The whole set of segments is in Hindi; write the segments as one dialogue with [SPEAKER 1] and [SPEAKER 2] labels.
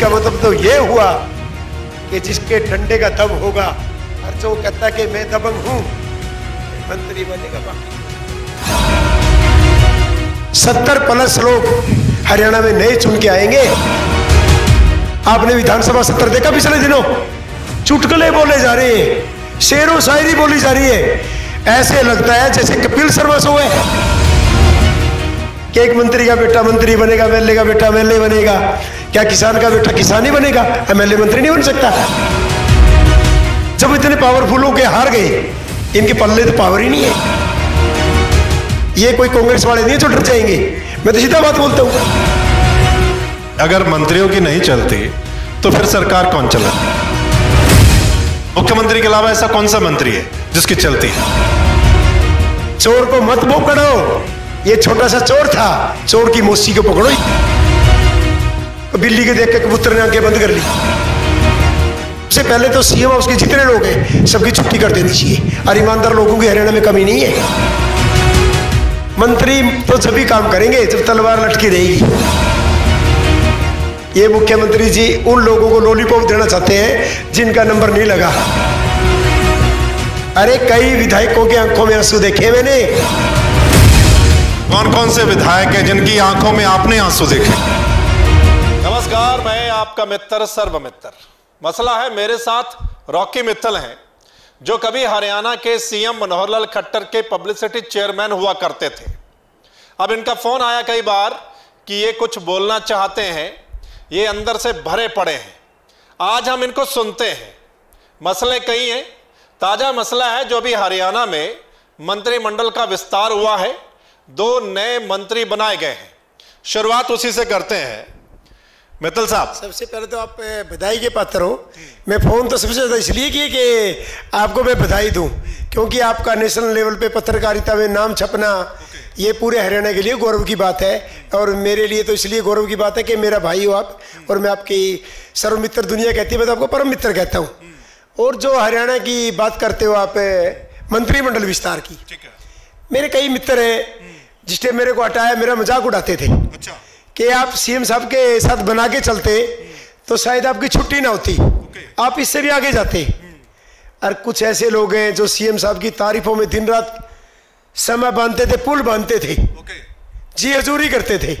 [SPEAKER 1] इसका मतलब तो ये हुआ कि जिसके डंडे का दब होगा, हर जो कहता कि मैं दबंग हूँ, मंत्री बनेगा बाकी। सत्तर प्लस लोग हरियाणा में नए चुन के आएँगे। आपने विधानसभा सत्र देखा पिछले दिनों? चुटकले बोले जा रहे हैं, शेरों शायरी बोली जा रही है। ऐसे लगता है जैसे कपिल शर्मा शो है कि एक मंत्री का बेटा मंत्री बनेगा एमएलए का बेटा एमएलए बनेगा। क्या किसान का बेटा किसान ही बनेगा? एमएलए मंत्री नहीं बन सकता। जब इतने पावरफुल होके हार गए इनके पल्ले तो पावर ही नहीं है। ये कोई कांग्रेस वाले नहीं जो डर जाएँगे। मैं तो सीधा बात बोलता हूँ।
[SPEAKER 2] अगर मंत्रियों की नहीं चलती तो फिर सरकार कौन चला मुख्यमंत्री के अलावा ऐसा कौन सा मंत्री है जिसकी चलती है?
[SPEAKER 1] चोर को मत पकड़ो ये छोटा सा चोर था। चोर की मोसी को पकड़ो। बिल्ली के देख के कबूतर ने आँखें बंद कर ली। सबसे पहले तो सीएम उसके जितने लोग हैं, सबकी छुट्टी कर देनी चाहिए और ईमानदार लोगों की हरियाणा में कमी नहीं है। मंत्री तो सभी काम करेंगे, जब तलवार लटकी रहेगी। ये मुख्यमंत्री जी उन लोगों को लॉलीपॉप देना चाहते हैं, जिनका नंबर नहीं लगा। अरे कई विधायकों की आँखों में आँसू देखे मैंने।
[SPEAKER 2] कौन कौन से विधायक हैं जिनकी आँखों में आपने आँसू देखे?
[SPEAKER 3] नमस्कार, मैं आपका मित्र सर्व मित्र मसला है, मेरे साथ रॉकी मित्तल हैं, जो कभी हरियाणा के सीएम मनोहर लाल खट्टर के पब्लिसिटी चेयरमैन हुआ करते थे। अब इनका फ़ोन आया कई बार कि ये कुछ बोलना चाहते हैं, ये अंदर से भरे पड़े हैं। आज हम इनको सुनते हैं। मसले कई हैं। ताज़ा मसला है, जो अभी हरियाणा में मंत्रिमंडल का विस्तार हुआ है, दो नए मंत्री बनाए गए हैं। शुरुआत उसी से करते हैं। मित्तल साहब।
[SPEAKER 1] सबसे पहले तो आप बधाई के पात्र हो। मैं फ़ोन तो सबसे ज़्यादा इसलिए किए कि आपको मैं बधाई दूँ क्योंकि आपका नेशनल लेवल पे पत्रकारिता में नाम छपना ये पूरे हरियाणा के लिए गौरव की बात है। और मेरे लिए तो इसलिए गौरव की बात है कि मेरा भाई हो आप और मैं आपकी सर्वमित्र दुनिया कहती है मैं तो आपको परम मित्र कहता हूँ। और जो हरियाणा की बात करते हो आप मंत्रिमंडल विस्तार की। मेरे कई मित्र हैं जिसने मेरे को हटाया मेरा मज़ाक उड़ाते थे। कि आप सीएम साहब के साथ बना के चलते तो शायद आपकी छुट्टी ना होती। आप इससे भी आगे जाते। और कुछ ऐसे लोग हैं जो सीएम साहब की तारीफों में दिन रात समय बांधते थे पुल बांधते थे। जी हजूरी करते थे।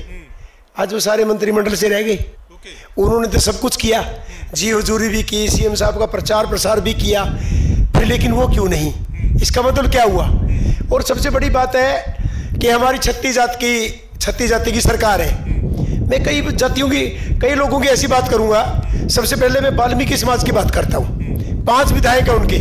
[SPEAKER 1] आज वो सारे मंत्रिमंडल से रह गए। उन्होंने तो सब कुछ किया। जी हजूरी भी की सीएम साहब का प्रचार प्रसार भी किया। फिर लेकिन वो क्यों नहीं? इसका मतलब क्या हुआ? और सबसे बड़ी बात है कि हमारी छत्तीस जात की छत्तीस जाति की सरकार है। मैं कई जातियों की, कई लोगों की ऐसी बात करूँगा। सबसे पहले मैं वाल्मीकि समाज की बात करता हूँ। पाँच विधायक है उनके।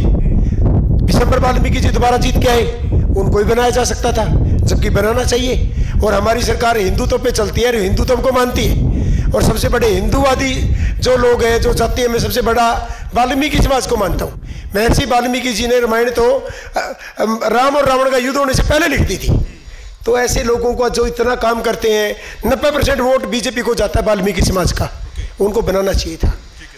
[SPEAKER 1] दिसंबर वाल्मीकि जी दोबारा जीत के आए। उनको भी बनाया जा सकता था, जबकि बनाना चाहिए। और हमारी सरकार हिंदुत्व पे चलती है हिंदुत्व को मानती है। और सबसे बड़े हिंदूवादी जो लोग हैं, जो जाति है, मैं सबसे बड़ा वाल्मीकि समाज को मानता हूँ। महर्षि वाल्मीकि जी ने रामायण तो राम और रावण का युद्ध होने से पहले लिख दी थी। तो ऐसे लोगों को जो इतना काम करते हैं, नब्बे परसेंट वोट बीजेपी को जाता है वाल्मीकि समाज का। उनको बनाना चाहिए था।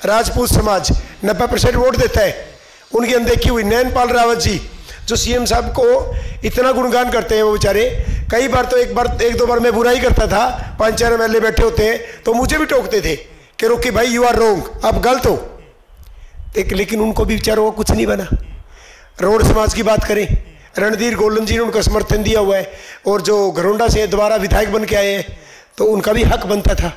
[SPEAKER 1] राजपूत समाज नब्बे परसेंट वोट देता है। उनकी अनदेखी हुई नैनपाल रावत जी, जो सीएम साहब को इतना गुणगान करते हैं वो बेचारे। कई बार तो एक बार, एक दो बार मैं बुराई करता था, पाँच चार एम बैठे होते हैं तो मुझे भी टोकते थे कि रोकी भाई यू आर रोंग आप गलत हो। लेकिन उनको भी बेचारों कुछ नहीं बना। रोड समाज की बात करें। रणधीर गोलन जी ने उनका समर्थन दिया हुआ है और जो घरोंडा से दोबारा विधायक बन के आए हैं तो उनका भी हक बनता था।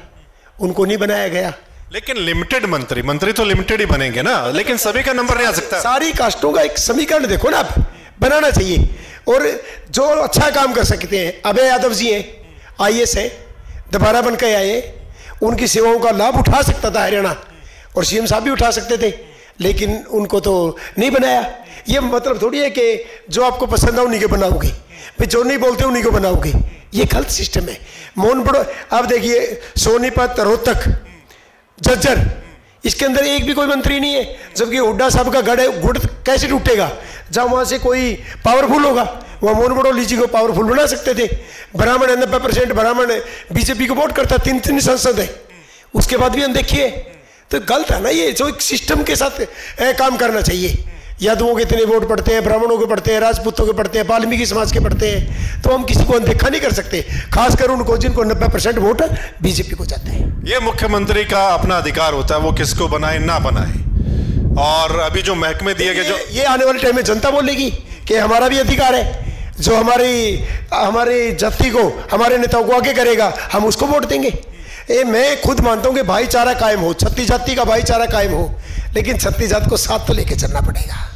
[SPEAKER 1] उनको नहीं बनाया गया।
[SPEAKER 2] लेकिन लिमिटेड मंत्री मंत्री तो लिमिटेड ही बनेंगे ना लेकिन सभी का नंबर नहीं आ सकता।
[SPEAKER 1] सारी कास्टों का एक समीकरण देखो ना आप बनाना चाहिए। और जो अच्छा काम कर सकते हैं अभय यादव जी हैं आई एस है दोबारा बन के आए उनकी सेवाओं का लाभ उठा सकता था हरियाणा और सीएम साहब भी उठा सकते थे। लेकिन उनको तो नहीं बनाया। ये मतलब थोड़ी है कि जो आपको पसंद है, उन्हीं के बनाओगे। फिर जो नहीं बोलते, उन्हीं को बनाओगे। ये गलत सिस्टम है। मोहन बड़ो, आप देखिए सोनीपत रोहतक, जज्जर, इसके अंदर एक भी कोई मंत्री नहीं है, जबकि हुड्डा साहब का गढ़ गुड़ कैसे टूटेगा? जहाँ वहाँ से कोई पावरफुल होगा, वहाँ मोहन बड़ोली जी को पावरफुल बना सकते थे। ब्राह्मण नब्बे परसेंट ब्राह्मण बीजेपी को वोट करता तीन तीन सांसद है। उसके बाद भी हम देखिए तो गलत है ना ये जो एक सिस्टम के साथ काम करना चाहिए। यादवों के इतने वोट पड़ते हैं ब्राह्मणों के पड़ते हैं राजपूतों के पड़ते हैं वाल्मीकि समाज के पड़ते हैं तो हम किसी को अनदेखा नहीं कर सकते। खासकर उनको जिनको नब्बे परसेंट वोट बीजेपी को जाते हैं।
[SPEAKER 2] ये मुख्यमंत्री का अपना अधिकार होता है वो किसको बनाए ना बनाए। और अभी जो महकमे दिए गए जो
[SPEAKER 1] ये आने वाले टाइम में जनता बोलेगी कि हमारा भी अधिकार है। जो हमारी हमारी जाति को हमारे नेताओं को आगे करेगा हम उसको वोट देंगे। ये मैं खुद मानता हूँ कि भाईचारा कायम हो, छत्तीस जाति का भाईचारा कायम हो, लेकिन छत्तीस जाति को साथ तो लेके चलना पड़ेगा।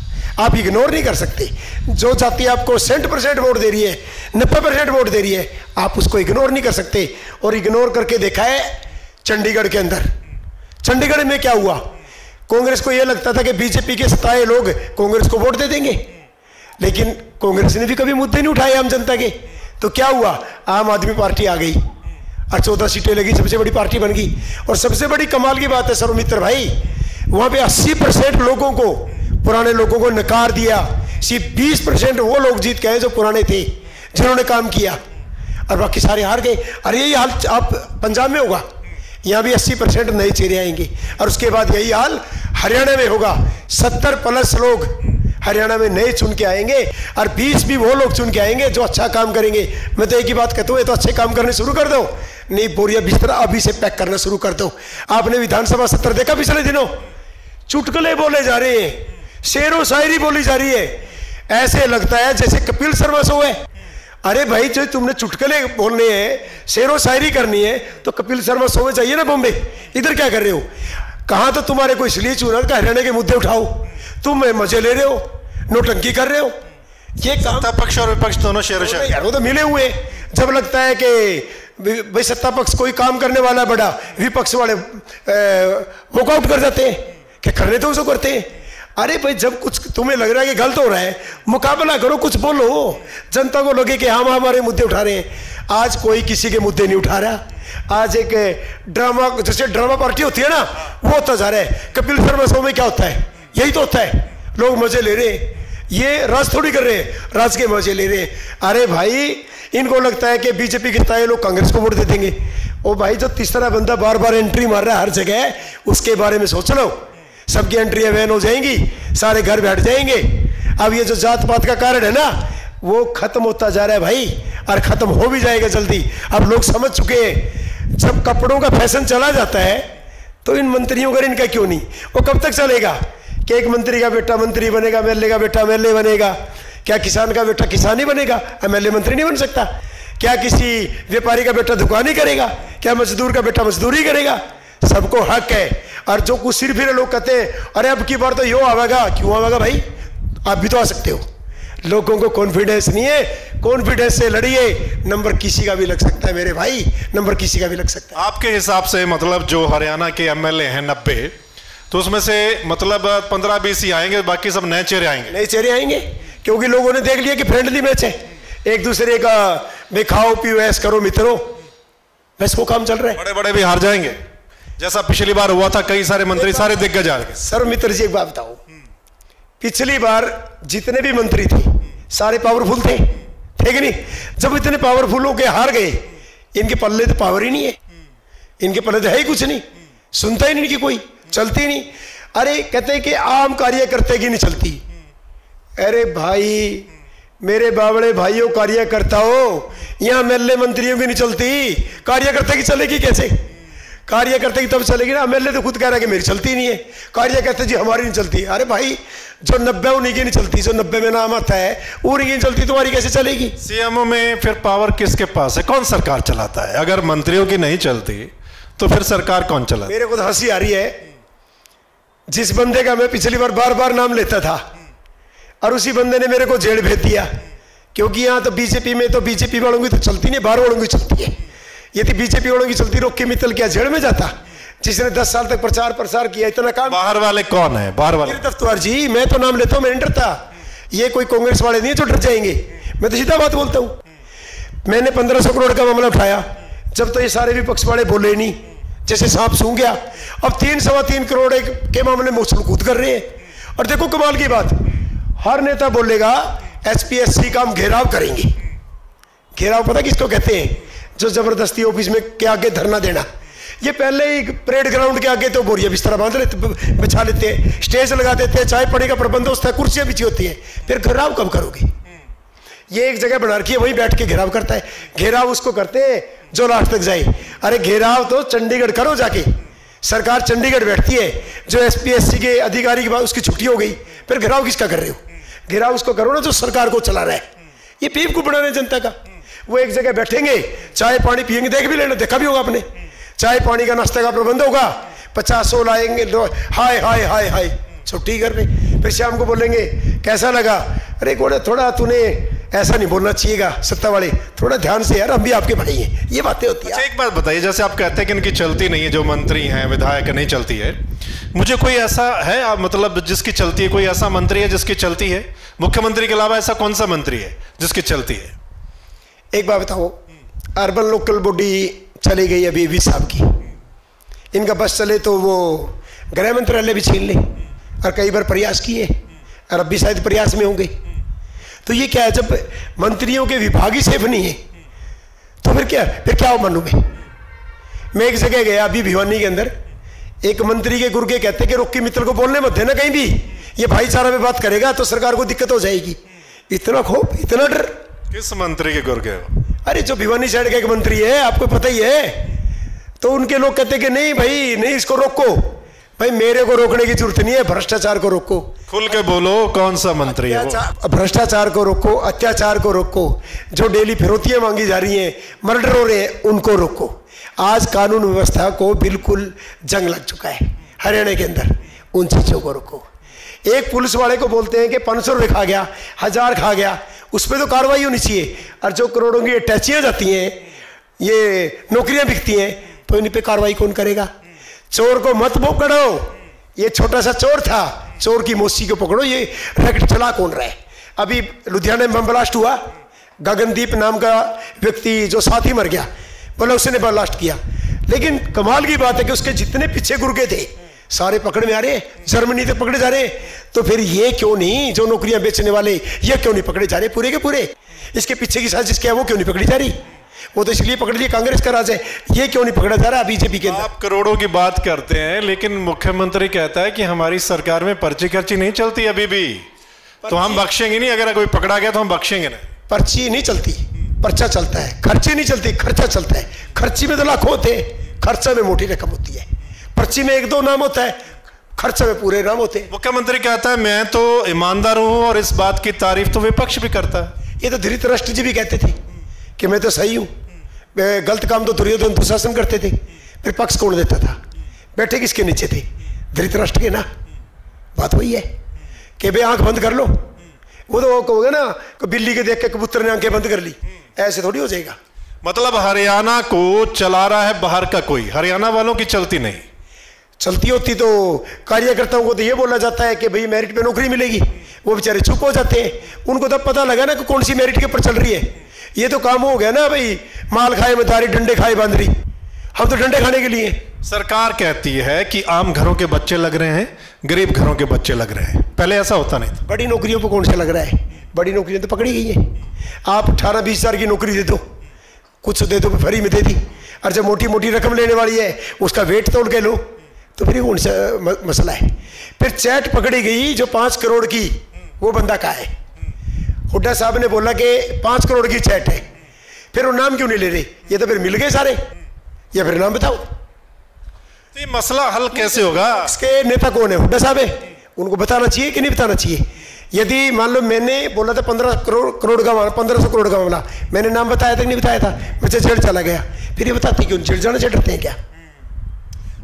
[SPEAKER 1] आप इग्नोर नहीं कर सकते। जो जाति आपको सेंट परसेंट वोट दे रही है, नब्बे परसेंट वोट दे रही है, आप उसको इग्नोर नहीं कर सकते। और इग्नोर करके देखा है चंडीगढ़ के अंदर। चंडीगढ़ में क्या हुआ? कांग्रेस को यह लगता था कि बीजेपी के सताए लोग कांग्रेस को वोट दे देंगे। लेकिन कांग्रेस ने भी कभी मुद्दे नहीं उठाए आम जनता के। तो क्या हुआ? आम आदमी पार्टी आ गई। और चौदह सीटें लगी, सबसे बड़ी पार्टी बन गई। और सबसे बड़ी कमाल की बात है, सर्वमित्र भाई, वहाँ पे 80 परसेंट लोगों को, पुराने लोगों को नकार दिया। सिर्फ़ 20 परसेंट वो लोग जीत गए जो पुराने थे, जिन्होंने काम किया। और बाकी सारे हार गए। और यही हाल आप पंजाब में होगा। यहाँ भी 80 परसेंट नए चेहरे आएँगे। और उसके बाद यही हाल हरियाणा में होगा। 70 प्लस लोग हरियाणा में नए चुन के आएँगे और बीस भी वो लोग चुन के आएँगे जो अच्छा काम करेंगे। मैं तो एक ही बात कहता हूँ, ये तो अच्छे काम करने शुरू कर दो। नहीं, बोरिया बिस्तर अभी से पैक करना शुरू कर दो। आपने विधानसभा सत्र देखा पिछले दिनों? चुटकले बोले जा रहे हैं, शेरों शायरी बोली जा रही है। ऐसे लगता है जैसे कपिल शर्मा सो है। अरे भाई, जो तुमने चुटकले बोलने हैं, शेरों शायरी करनी है तो कपिल शर्मा सो में चाहिए ना बॉम्बे। इधर क्या कर रहे हो? कहा तो तुम्हारे कोई इसलिए चुना का हरियाणा के मुद्दे उठाओ तुम मज़े ले रहे हो नोटंकी कर रहे हो।
[SPEAKER 2] ये सत्ता पक्ष और विपक्ष दोनों शेर शेर।
[SPEAKER 1] यार वो तो मिले हुए जब लगता है कि भाई सत्ता पक्ष कोई काम करने वाला बड़ा विपक्ष वाले वॉकआउट कर जाते हैं। क्या करने तो उसको करते हैं? अरे भाई, जब कुछ तुम्हें लग रहा है कि गलत हो रहा है, मुकाबला करो, कुछ बोलो। जनता को लगे कि हम हमारे मुद्दे उठा रहे हैं। आज कोई किसी के मुद्दे नहीं उठा रहा। आज एक ड्रामा, जैसे ड्रामा पार्टी होती है ना, वो होता जा रहा है। कपिल शर्मा शो में क्या होता है? यही तो होता है। लोग मज़े ले रहे हैं। ये राज थोड़ी कर रहे हैं। राज के मज़े ले रहे हैं। अरे भाई, इनको लगता है कि बीजेपी के ताए लोग कांग्रेस को वोट दे देंगे। ओ भाई, जो तीसरा बंदा बार बार एंट्री मार रहा है हर जगह, उसके बारे में सोच लो। सबकी एंट्रियाँ वैन हो जाएँगी, सारे घर बैठ जाएँगे। अब ये जो जात पात का कारण है ना, वो खत्म होता जा रहा है भाई, और खत्म हो भी जाएगा जल्दी। अब लोग समझ चुके हैं, जब कपड़ों का फ़ैशन चला जाता है तो इन मंत्रियों का इनका क्यों नहीं? वो कब तक चलेगा? कि एक मंत्री का बेटा मंत्री बनेगा एमएलए का बेटा एमएलए बनेगा। क्या किसान का बेटा किसान ही बनेगा? एमएलए मंत्री नहीं बन सकता। क्या किसी व्यापारी का बेटा दुकान ही करेगा? क्या मजदूर का बेटा मजदूरी करेगा? सबको हक है। और जो कुछ सिर फिर लोग कहते हैं अरे अब की बार तो यो आवेगा क्यों आवेगा भाई? आप भी तो आ सकते हो। लोगों को कॉन्फिडेंस नहीं है। कॉन्फिडेंस से लड़िए। नंबर किसी का भी लग सकता है मेरे भाई। नंबर किसी का भी लग सकता
[SPEAKER 2] है। आपके हिसाब से मतलब जो हरियाणा के एमएलए हैं नब्बे तो उसमें से मतलब पंद्रह बीस ही आएँगे बाकी सब नए चेहरे आएँगे?
[SPEAKER 1] नए चेहरे आएँगे। क्योंकि लोगों ने देख लिया कि फ्रेंडली मैच है। एक दूसरे का में खाओ पियो ऐस करो मित्रों। बस वो काम चल रहा है।
[SPEAKER 2] बड़े बड़े भी हार जाएँगे। जैसा पिछली बार हुआ था, कई सारे मंत्री सारे दिग्गज आ गए।
[SPEAKER 1] सर, मित्र जी, एक बात बताओ। पिछली बार जितने भी मंत्री थे, सारे पावरफुल थे। ठीक है नहीं? जब इतने पावरफुल हो गए हार गए, इनके पल्ले तो पावर ही नहीं है। इनके पल्ले तो है ही कुछ नहीं। सुनता ही नहीं कि कोई, चलती नहीं। अरे, कहते हैं कि आम कार्यकर्ता की नहीं चलती। अरे भाई, मेरे बावड़े भाइयों कार्यकर्ता हो यहाँ एमएलए मंत्रियों की नहीं चलती। कार्यकर्ता की चलेगी कैसे? कार्यकर्ता की तब चलेगी ना एमएलए तो खुद कह रहा है कि मेरी चलती नहीं है। कार्यकर्ता जी हमारी नहीं चलती। अरे भाई जो नब्बे उन्हीं की नहीं चलती। जो नब्बे में नाम आता है उन्हीं की नहीं चलती तुम्हारी कैसे चलेगी?
[SPEAKER 2] सीएमओ में फिर पावर किसके पास है? कौन सरकार चलाता है? अगर मंत्रियों की नहीं चलती तो फिर सरकार कौन चला
[SPEAKER 1] मेरे को तो हँसी आ रही है जिस बंदे का मैं पिछली बार बार बार नाम लेता था और उसी बंदे ने मेरे को जेल भेज दिया क्योंकि यहाँ तो बीजेपी में तो बीजेपी वालों की तो चलती नहीं बाहर वालों की चलती है। यदि बीजेपी वालों की चलती रोक के मित्तल क्या जेल में जाता? जिसने दस साल तक प्रचार प्रसार किया इतना काम
[SPEAKER 2] बाहर वाले कौन है? बाहर वाले
[SPEAKER 1] दफ्तार जी मैं तो नाम लेता हूँ मैं डरता ये कोई कांग्रेस वाले नहीं है जो डर जाएँगे। मैं तो सीधा बात बोलता हूँ। मैंने पंद्रह सौ करोड़ का मामला उठाया। जब तो ये सारे विपक्ष वाले बोले नहीं। जैसे सांप सूंघ गया। अब तीन सवा तीन करोड़ के मामले में उछल कूद कर रहे हैं। और देखो कमाल की बात। हर नेता बोलेगा एसपीएससी का हम घेराव करेंगे। घेराव पता किसको कहते हैं? जो ज़बरदस्ती ऑफ़िस में के आगे धरना देना। ये पहले ही परेड ग्राउंड के आगे तो बोरिया बिस्तर बाँध लेते, बिछा लेते हैं स्टेज लगा देते हैं चाय पानी का प्रबंध होता है कुर्सियाँ बिछी होती है। फिर घेराव कब करोगे? ये एक जगह बना रखी है, वहीं बैठ के घेराव करता है। घेराव उसको करते हैं, जो लास्ट तक जाए। अरे घेराव तो चंडीगढ़ करो जाके। सरकार चंडीगढ़ बैठती है, जो एस पी के अधिकारी के बाद उसकी छुट्टी हो गई, फिर घेराव किसका कर रहे हो? घेराव उसको करो ना जो सरकार को चला रहा है। ये पीप को बना रहे जनता का। वो एक जगह बैठेंगे, चाय पानी पियेंगे, देख भी लेना, देखा भी होगा आपने। चाय पानी का नाश्ते का प्रबंध होगा। पचास सौ लाएँगे हाय हाय हाय हाय। छुट्टी कर रहे फिर शाम को बोलेंगे, कैसा लगा? अरे गोड़े, थोड़ा तूने ऐसा नहीं बोलना चाहिएगा सत्ता वाले थोड़ा ध्यान से यार, हम भी आपके भाई हैं। ये बातें होती है।
[SPEAKER 2] अच्छा एक बात बताइए, जैसे आप कहते हैं कि इनकी चलती नहीं है, जो मंत्री हैं, विधायक नहीं चलती है। मुझे कोई ऐसा है, आप मतलब जिसकी चलती है, कोई ऐसा मंत्री है जिसकी चलती है? मुख्यमंत्री के अलावा ऐसा कौन सा मंत्री है जिसकी चलती है?
[SPEAKER 1] एक बात बताओ अर्बन लोकल बॉडी चली गई अभी वी साहब की। इनका बस चले तो वो गृह मंत्रालय भी छीन ले और कई बार प्रयास किए और अब भी शायद प्रयास में होंगे। तो ये क्या है, जब मंत्रियों के विभाग ही सेफ़ नहीं है तो फिर क्या फिर क्या हो मानू में एक जगह गया अभी भिवानी के अंदर, एक मंत्री के गुर्गे कहते कि रोकी मित्र को बोलने मत देना कहीं भी, ये भाईचारा में बात करेगा तो सरकार को दिक्कत हो जाएगी। इतना खोप, इतना डर
[SPEAKER 2] किस मंत्री के गुर्गे हो?
[SPEAKER 1] अरे जो भिवानी साइड का एक मंत्री है आपको पता ही है। तो उनके लोग कहते कि नहीं भाई नहीं इसको रोको। भाई मेरे को रोकने की ज़रूरत नहीं है भ्रष्टाचार को रोको।
[SPEAKER 2] खुल के बोलो कौन सा मंत्री है
[SPEAKER 1] भ्रष्टाचार को रोको अत्याचार को रोको। जो डेली फिरौतियाँ मांगी जा रही हैं मर्डर हो रहे हैं उनको रोको। आज कानून व्यवस्था को बिल्कुल जंग लग चुका है हरियाणा के अंदर। उन चीज़ों को रोको। एक पुलिस वाले को बोलते हैं कि पाँच सौ खा गया, हज़ार खा गया, उस पर तो कार्रवाई होनी चाहिए। और जो करोड़ों की टैचियाँ जाती हैं, ये नौकरियाँ बिकती हैं तो इन पर कार्रवाई कौन करेगा? चोर को मत पकड़ो ये छोटा सा चोर था। चोर की मोसी को पकड़ो, ये रैकेट चला कौन रहा है? अभी लुधियाना में बम ब्लास्ट हुआ। गगनदीप नाम का व्यक्ति जो साथ मर गया, बोला उसने ब्लास्ट किया। लेकिन कमाल की बात है कि उसके जितने पीछे गुर्गे थे सारे पकड़ में आ रहे जर्मनी तक पकड़े जा रहे। तो फिर ये क्यों नहीं जो नौकरियाँ बेचने वाले ये क्यों नहीं पकड़े जा रहे पूरे के पूरे? इसके पीछे की साजिश क्या है? वो क्यों नहीं पकड़ी जा रही? वो तो इसलिए पकड़ लिया कांग्रेस का राज है। ये क्यों नहीं पकड़ा जा रहा बीजेपी के
[SPEAKER 2] आप करोड़ों की बात करते हैं लेकिन मुख्यमंत्री कहता है कि हमारी सरकार में पर्ची खर्ची नहीं चलती अभी भी। तो हम बख्शेंगे नहीं? अगर कोई पकड़ा गया तो हम बख्शेंगे ना।
[SPEAKER 1] पर्ची नहीं चलती पर्चा चलता है। खर्ची नहीं चलती खर्चा चलता है। खर्ची में तो लाखों होते हैं खर्चा में मोटी रकम होती है। पर्ची में एक दो नाम होता है खर्चा में पूरे नाम होते हैं।
[SPEAKER 2] मुख्यमंत्री कहता है मैं तो ईमानदार हूँ और इस बात की तारीफ़ तो विपक्ष भी करता है।
[SPEAKER 1] ये तो धृतराष्ट्र जी भी कहते थे कि मैं तो सही हूँ। गलत काम तो दुर्योधन दुशासन करते थे फिर पक्ष कौन देता था? बैठे किसके नीचे थे? धृतराष्ट्र के ना? बात वही है कि भाई आँख बंद कर लो। वो तो कहोगे ना कि बिल्ली के देख के कबूतर ने आँखें बंद कर ली। ऐसे थोड़ी हो जाएगा।
[SPEAKER 2] मतलब हरियाणा को चला रहा है बाहर का कोई। हरियाणा वालों की चलती नहीं।
[SPEAKER 1] चलती होती तो कार्यकर्ताओं को तो ये बोला जाता है कि भाई मेरिट पे नौकरी मिलेगी। वो बेचारे चुप हो जाते हैं। उनको तब पता लगा ना कि कौन सी मेरिट के ऊपर चल रही है। ये तो काम हो गया ना भाई माल खाए मदारी डंडे खाए बांदरी। हम तो डंडे खाने के लिए।
[SPEAKER 2] सरकार कहती है कि आम घरों के बच्चे लग रहे हैं गरीब घरों के बच्चे लग रहे हैं। पहले ऐसा होता नहीं था।
[SPEAKER 1] बड़ी नौकरियों पर कौन सा लग रहा है? बड़ी नौकरियाँ तो पकड़ी गई है। आप अठारह बीस हज़ार की नौकरी दे दो। कुछ दे दो फ्री में दे दी। और जब मोटी मोटी रकम लेने वाली है उसका वेट तोड़ के लो। तो फिर कौन सा मसला है। फिर चैट पकड़ी गई जो पाँच करोड़ की वो बंदा का है। हुड्डा साहब ने बोला कि पाँच करोड़ की चैट है। फिर वो नाम क्यों नहीं ले रहे? ये तो फिर मिल गए सारे। या फिर नाम बताओ।
[SPEAKER 2] तो ये मसला हल कैसे होगा?
[SPEAKER 1] इसके नेता कौन है? हुड्डा साहब है। उनको बताना चाहिए कि नहीं बताना चाहिए? यदि मान लो मैंने बोला था पंद्रह करोड़ करोड़ का मामला पंद्रह सौ करोड़ का मामला। मैंने नाम बताया था कि नहीं बताया था? बच्चे जेल चला गया। फिर ये बताते क्यों? जेल जाना डरते हैं क्या?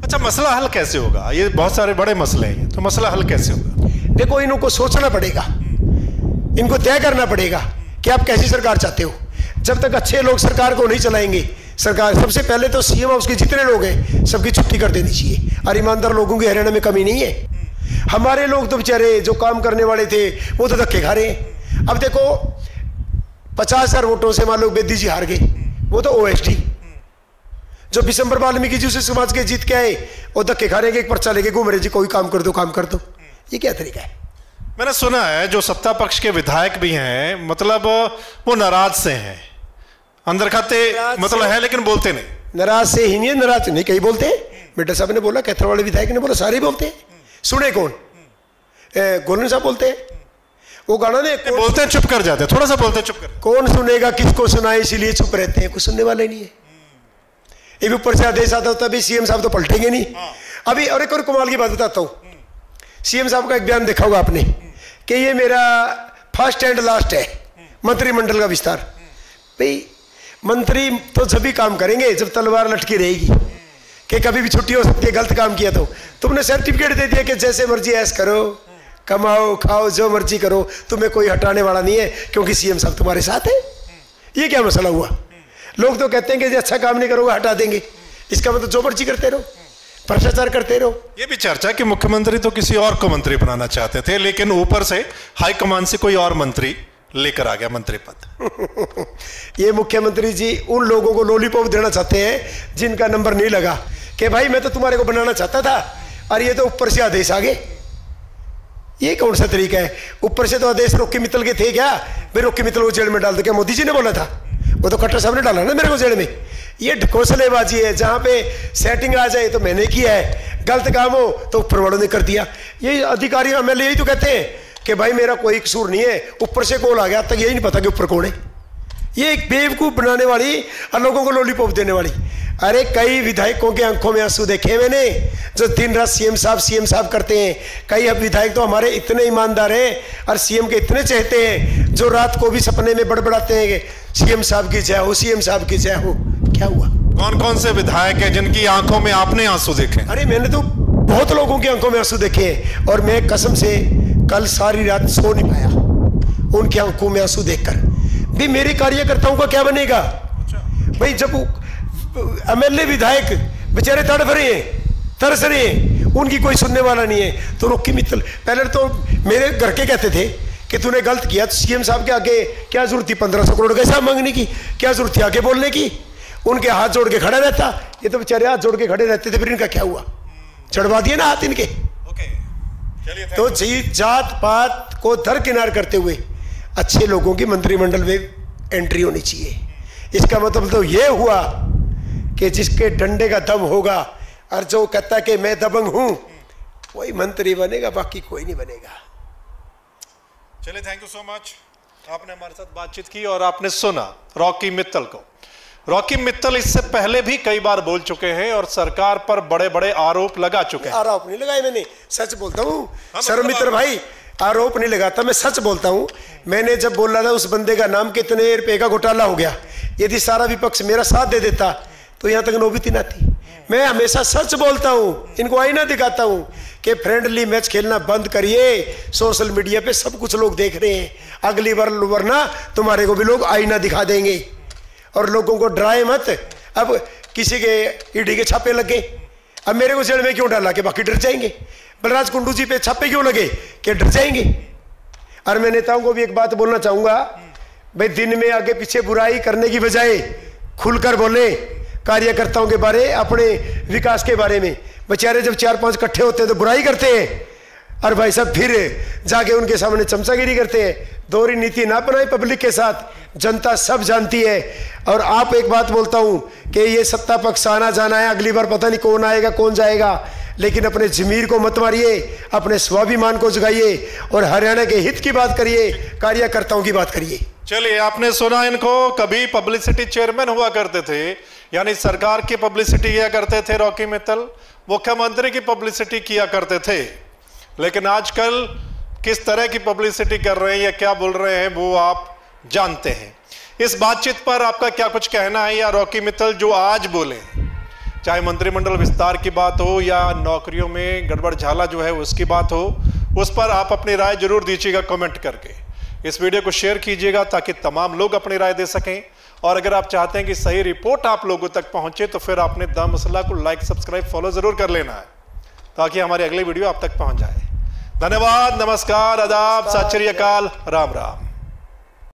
[SPEAKER 2] अच्छा मसला हल कैसे होगा? ये बहुत सारे बड़े मसले हैं तो मसला हल कैसे होगा?
[SPEAKER 1] देखो, इनको सोचना पड़ेगा। इनको तय करना पड़ेगा कि आप कैसी सरकार चाहते हो। जब तक अच्छे लोग सरकार को नहीं चलाएँगे, सरकार, सबसे पहले तो सीएम और उसके जितने लोग हैं, सबकी छुट्टी कर देनी चाहिए और ईमानदार लोगों की हरियाणा में कमी नहीं है। हमारे लोग तो बेचारे, जो काम करने वाले थे, वो तो धक्के खा रहे हैं। अब देखो, पचास हज़ार वोटों से मान लो बेदी जी हार गए, वो तो ओ जो बिशंबर वाल्मीकि जी उसे समाज के जीत के आए वो धक्के खा रहे एक पर्चा लेके घूम रहे जी कोई काम कर दो काम कर दो। ये क्या तरीका है?
[SPEAKER 2] मैंने सुना है जो सत्ता पक्ष के विधायक भी हैं मतलब वो नाराज़ से हैं। अंदर खाते मतलब है लेकिन बोलते नहीं।
[SPEAKER 1] नाराज़ से ही नहीं नाराज़ नहीं कहीं बोलते बेटा साहब ने बोला कैथर वाले विधायक ने बोला सारे बोलते सुने कौन? गोलन साहब बोलते हैं? वो गाना ने
[SPEAKER 2] बोलते हैं चुप कर जाते हैं थोड़ा सा बोलते हैं चुप कर।
[SPEAKER 1] कौन सुनेगा किसको सुनाए इसीलिए चुप रहते हैं कुछ सुनने वाले नहीं है। ये भी ऊपर से आदेश आता होता भी सीएम साहब तो पलटेंगे नहीं। अभी और एक और कमाल की बात बताता हूँ। सीएम साहब का एक बयान देखा होगा आपने कि ये मेरा फ़र्स्ट एंड लास्ट है मंत्रिमंडल का विस्तार। भाई मंत्री तो सभी काम करेंगे जब तलवार लटकी रहेगी कि कभी भी छुट्टी हो सकती है गलत काम किया तो। तुमने सर्टिफिकेट दे दिया कि जैसे मर्ज़ी ऐस करो कमाओ खाओ जो मर्ज़ी करो तुम्हें कोई हटाने वाला नहीं है क्योंकि सीएम साहब तुम्हारे साथ है। ये क्या मसला हुआ? लोग तो कहते हैं कि अच्छा काम नहीं करोगे हटा देंगे। इसका मतलब जो मर्ज़ी करते रहो भ्रष्टाचार करते रहो।
[SPEAKER 2] ये भी चर्चा कि मुख्यमंत्री तो किसी और को मंत्री बनाना चाहते थे लेकिन ऊपर से हाईकमान से कोई और मंत्री लेकर आ गया मंत्री पद।
[SPEAKER 1] ये मुख्यमंत्री जी उन लोगों को लॉलीपॉप देना चाहते हैं जिनका नंबर नहीं लगा कि भाई मैं तो तुम्हारे को बनाना चाहता था और ये तो ऊपर से आदेश आ गए। ये कौन सा तरीका है? ऊपर से तो आदेश रोकी मित्तल के थे क्या? भाई रोकी मित्तल को जेल में डाल दो। क्या मोदी जी ने बोला था? वो तो खट्टर साहब ने डाला ना मेरे को जेड़ में। ये ढकोसलेबाजी है, जहाँ पे सेटिंग आ जाए तो मैंने किया है। गलत काम हो तो ऊपर वालों ने कर दिया। ये अधिकारी एम एल यही तो कहते हैं कि भाई मेरा कोई कसूर नहीं है, ऊपर से कॉल आ गया तक यही नहीं पता कि ऊपर कौन है। ये एक बेवकूफ़ बनाने वाली और लोगों को लॉलीपॉप देने वाली। अरे कई विधायकों के आँखों में आँसू देखे मैंने जो दिन रात सीएम साहब सीएम साहब करते हैं। कई अब विधायक तो हमारे इतने ईमानदार हैं और सीएम के इतने चाहते हैं जो रात को भी सपने में बड़बड़ाते हैं सीएम साहब की जय हो सीएम साहब की जय हो। क्या हुआ?
[SPEAKER 2] कौन कौन से विधायक है जिनकी आँखों में आपने आँसू देखे?
[SPEAKER 1] अरे मैंने तो बहुत लोगों की आँखों में आँसू देखे हैं और मैं कसम से कल सारी रात सो नहीं पाया उनकी आँखों में आँसू देखकर। भी मेरे कार्यकर्ताओं का क्या बनेगा? भाई जब एमएलए विधायक बेचारे तड़प रहे हैं तरस रहे हैं उनकी कोई सुनने वाला नहीं है। तो रोकी मित्तल पहले तो मेरे घर के कहते थे कि तूने गलत किया तो सीएम साहब के आगे क्या ज़रूरत थी? पंद्रह सौ करोड़ कैसा मांगने की क्या ज़रूरत थी आगे बोलने की? उनके हाथ जोड़ के खड़ा रहता ये तो बेचारे हाथ जोड़ के खड़े रहते थे फिर इनका क्या हुआ? चढ़वा दिए ना हाथ इनके। तो जीत जात पात को दरकिनार करते हुए अच्छे लोगों की मंत्रिमंडल में एंट्री होनी चाहिए। इसका मतलब तो ये हुआ कि जिसके डंडे का दम होगा और जो कहता कि मैं दबंग हूँ वही मंत्री बनेगा बाकी कोई नहीं बनेगा।
[SPEAKER 2] चलिए थैंक यू सो मच आपने हमारे साथ बातचीत की और आपने सुना रॉकी मित्तल को। रॉकी मित्तल इससे पहले भी कई बार बोल चुके हैं और सरकार पर बड़े बड़े आरोप लगा चुके हैं।
[SPEAKER 1] आरोप नहीं लगाए मैंने सच बोलता हूँ।
[SPEAKER 2] हाँ,
[SPEAKER 1] सर
[SPEAKER 2] मतलब
[SPEAKER 1] मित्र भाई आरोप नहीं लगाता मैं सच बोलता हूँ। मैंने जब बोला था उस बंदे का नाम कितने रुपए का घोटाला हो गया यदि सारा विपक्ष मेरा साथ दे देता तो यहाँ तक नौबती ना थी। मैं हमेशा सच बोलता हूँ, इनको आईना दिखाता हूँ कि फ्रेंडली मैच खेलना बंद करिए। सोशल मीडिया पे सब कुछ लोग देख रहे हैं। अगली बार वरना तुम्हारे को भी लोग आईना दिखा देंगे। और लोगों को डराए मत। अब किसी के ईडी के छापे लगे। अब मेरे को जेल में क्यों डाला कि बाकी डर जाएँगे? बलराज कुंडू जी पे छापे क्यों लगे कि डर जाएँगे? और मैं नेताओं को भी एक बात बोलना चाहूँगा, भाई दिन में आगे पीछे बुराई करने की बजाय खुलकर बोले। कार्यकर्ताओं के बारे, अपने विकास के बारे में। बेचारे जब चार पाँच इकट्ठे होते हैं तो बुराई करते हैं। और भाई साहब, फिर जाके उनके सामने चमचागिरी करते हैं। दोहरी नीति ना बनाए पब्लिक के साथ। जनता सब जानती है। और आप एक बात बोलता हूँ कि ये सत्ता पक्ष आना जाना है, अगली बार पता नहीं कौन आएगा, कौन जाएगा। लेकिन अपने जमीर को मत मारिए, अपने स्वाभिमान को जगाइए और हरियाणा के हित की बात करिए, कार्यकर्ताओं की बात करिए।
[SPEAKER 2] चलिए, आपने सुना इनको, कभी पब्लिसिटी चेयरमैन हुआ करते थे। यानी सरकार की पब्लिसिटी किया करते थे रॉकी मित्तल, मुख्यमंत्री की पब्लिसिटी किया करते थे। लेकिन आजकल किस तरह की पब्लिसिटी कर रहे हैं, या क्या बोल रहे हैं, वो आप जानते हैं। इस बातचीत पर आपका क्या कुछ कहना है, या रॉकी मित्तल जो आज बोले? चाहे मंत्रिमंडल विस्तार की बात हो, या नौकरियों में गड़बड़ झाला जो है, उसकी बात हो, उस पर आप अपनी राय ज़रूर दीजिएगा कमेंट करके। इस वीडियो को शेयर कीजिएगा, ताकि तमाम लोग अपनी राय दे सकें। और अगर आप चाहते हैं कि सही रिपोर्ट आप लोगों तक पहुँचे तो फिर आपने द मसला को लाइक सब्सक्राइब फॉलो ज़रूर कर लेना है ताकि हमारी अगली वीडियो आप तक पहुँच जाए। धन्यवाद नमस्कार आदाब सत श्री अकाल राम राम।